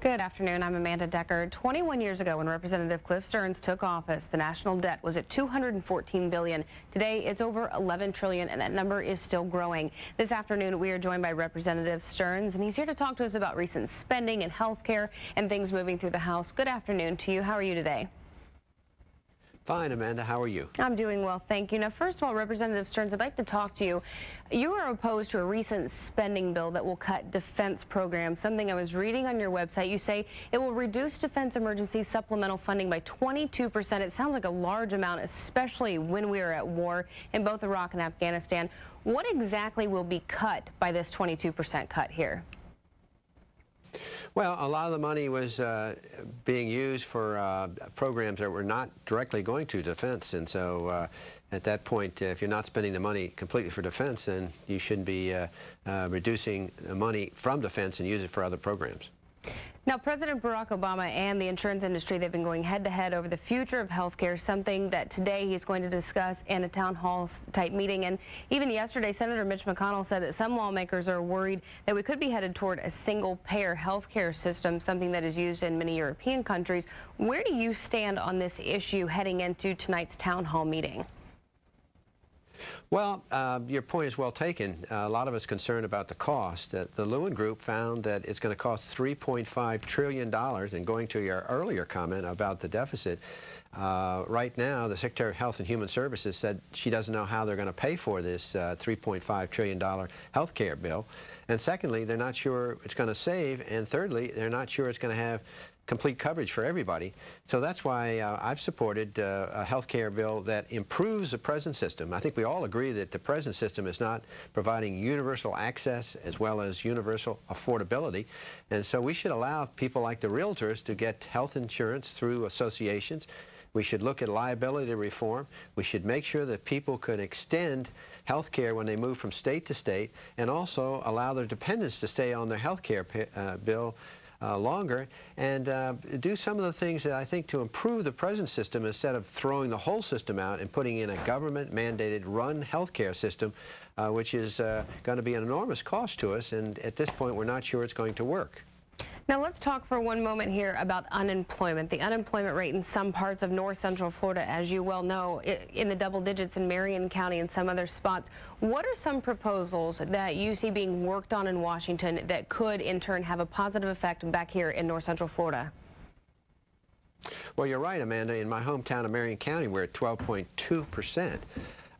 Good afternoon. I'm Amanda Decker. 21 years ago, when Representative Cliff Stearns took office, the national debt was at 214 billion. Today, it's over 11 trillion, and that number is still growing. This afternoon, we are joined by Representative Stearns, and he's here to talk to us about recent spending and health care and things moving through the House. Good afternoon to you. How are you today? Fine, Amanda. How are you? I'm doing well, thank you. Now, first of all, Representative Stearns, I'd like to talk to you. You are opposed to a recent spending bill that will cut defense programs, something I was reading on your website. You say it will reduce defense emergency supplemental funding by 22%. It sounds like a large amount, especially when we are at war in both Iraq and Afghanistan. What exactly will be cut by this 22% cut here? Well, a lot of the money was uh, being used for uh, programs that were not directly going to defense, and so uh, at that point, if you're not spending the money completely for defense, then you shouldn't be uh, uh, reducing the money from defense and use it for other programs. Now, President Barack Obama and the insurance industry, they've been going head to head over the future of health care, something that today he's going to discuss in a town hall type meeting. And even yesterday, Senator Mitch McConnell said that some lawmakers are worried that we could be headed toward a single payer health care system, something that is used in many European countries. Where do you stand on this issue heading into tonight's town hall meeting? Well, uh, your point is well taken. Uh, a lot of us concerned about the cost. Uh, the Lewin Group found that it's going to cost $3.5 trillion, and going to your earlier comment about the deficit, uh, right now the Secretary of Health and Human Services said she doesn't know how they're going to pay for this uh, $3.5 trillion health care bill. And secondly, they're not sure it's going to save, and thirdly, they're not sure it's going to have complete coverage for everybody. So that's why uh, I've supported uh, a health care bill that improves the present system. I think we all agree that the present system is not providing universal access as well as universal affordability. And so we should allow people like the realtors to get health insurance through associations. We should look at liability reform. We should make sure that people can extend health care when they move from state to state and also allow their dependents to stay on their health care uh, bill uh, longer and uh, do some of the things that I think to improve the present system instead of throwing the whole system out and putting in a government mandated run healthcare system uh, which is uh, going to be an enormous cost to us and at this point we're not sure it's going to work. Now let's talk for one moment here about unemployment. The unemployment rate in some parts of north central Florida, as you well know, in the double digits in Marion County and some other spots. What are some proposals that you see being worked on in Washington that could in turn have a positive effect back here in north central Florida? Well, you're right, Amanda. In my hometown of Marion County, we're at 12.2 percent.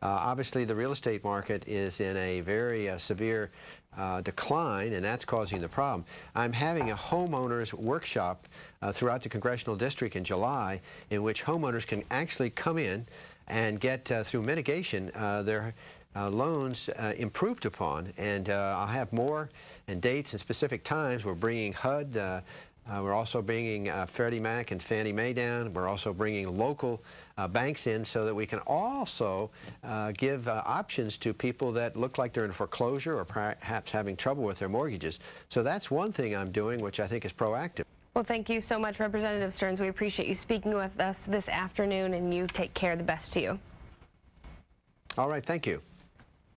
Uh, obviously, the real estate market is in a very uh, severe uh, decline, and that's causing the problem. I'm having a homeowners workshop uh, throughout the congressional district in July in which homeowners can actually come in and get, uh, through mitigation, uh, their uh, loans uh, improved upon. And I'll have more and dates and specific times. We're bringing HUD, uh, we're also bringing uh, Freddie Mac and Fannie Mae down. We're also bringing local uh, banks in so that we can also uh, give uh, options to people that look like they're in foreclosure or perhaps having trouble with their mortgages. So that's one thing I'm doing, which I think is proactive. Well, thank you so much, Representative Stearns. We appreciate you speaking with us this afternoon, and you take care. The best to you. All right. Thank you.